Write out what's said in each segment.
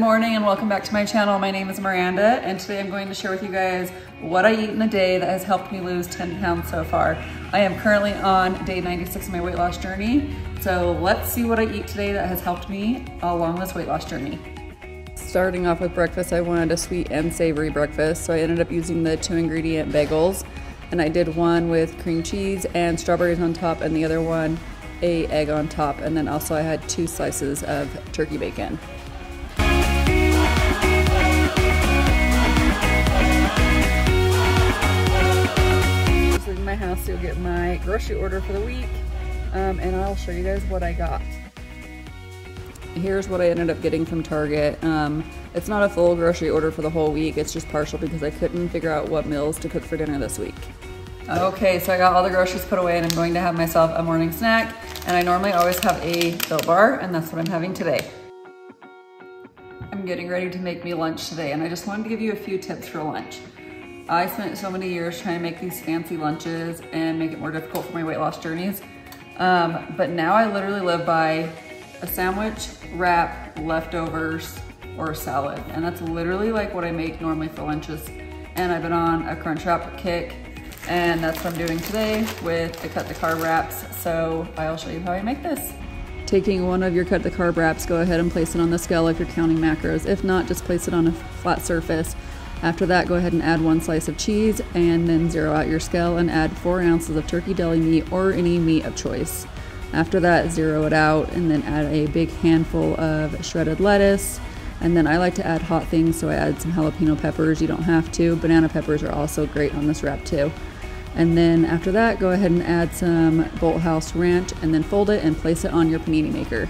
morning and welcome back to my channel. My name is Miranda and today I'm going to share with you guys what I eat in a day that has helped me lose 10 pounds so far. I am currently on day 96 of my weight loss journey. So let's see what I eat today that has helped me along this weight loss journey. Starting off with breakfast, I wanted a sweet and savory breakfast. So I ended up using the two ingredient bagels and I did one with cream cheese and strawberries on top and the other one a egg on top and then also I had two slices of turkey bacon. Grocery order for the week um, and I'll show you guys what I got. Here's what I ended up getting from Target. Um, it's not a full grocery order for the whole week, it's just partial because I couldn't figure out what meals to cook for dinner this week. Okay, so I got all the groceries put away and I'm going to have myself a morning snack. And I normally always have a Built Bar and that's what I'm having today. I'm getting ready to make me lunch today and I just wanted to give you a few tips for lunch. I spent so many years trying to make these fancy lunches and make it more difficult for my weight loss journeys. Um, but now I literally live by a sandwich, wrap, leftovers, or a salad. And that's literally like what I make normally for lunches. And I've been on a crunch Crunchwrap kick and that's what I'm doing today with the Cut Da Carb wraps. So I'll show you how I make this. Taking one of your Cut Da Carb wraps, go ahead and place it on the scale if you're counting macros. If not, just place it on a flat surface after that, go ahead and add one slice of cheese and then zero out your scale and add four ounces of turkey deli meat or any meat of choice. After that, zero it out and then add a big handful of shredded lettuce. And then I like to add hot things, so I add some jalapeno peppers. You don't have to. Banana peppers are also great on this wrap too. And then after that, go ahead and add some Bolthouse Ranch and then fold it and place it on your panini maker.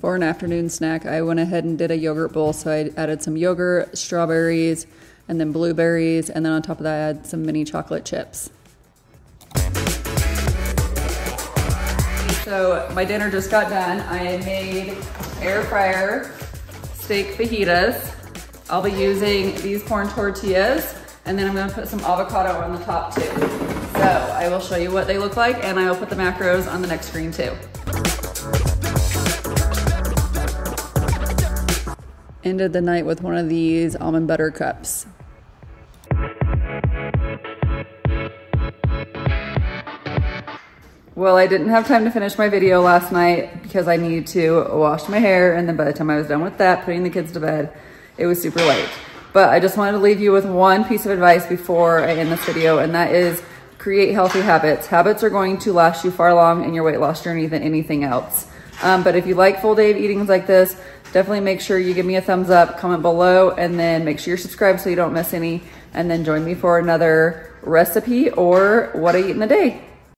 For an afternoon snack, I went ahead and did a yogurt bowl. So I added some yogurt, strawberries, and then blueberries. And then on top of that, I had some mini chocolate chips. So my dinner just got done. I made air fryer steak fajitas. I'll be using these corn tortillas and then I'm gonna put some avocado on the top too. So I will show you what they look like and I will put the macros on the next screen too. Ended the night with one of these almond butter cups. Well, I didn't have time to finish my video last night because I needed to wash my hair and then by the time I was done with that, putting the kids to bed, it was super late. But I just wanted to leave you with one piece of advice before I end this video, and that is create healthy habits. Habits are going to last you far long in your weight loss journey than anything else. Um, but if you like full day of eatings like this, definitely make sure you give me a thumbs up, comment below, and then make sure you're subscribed so you don't miss any. And then join me for another recipe or what I eat in a day.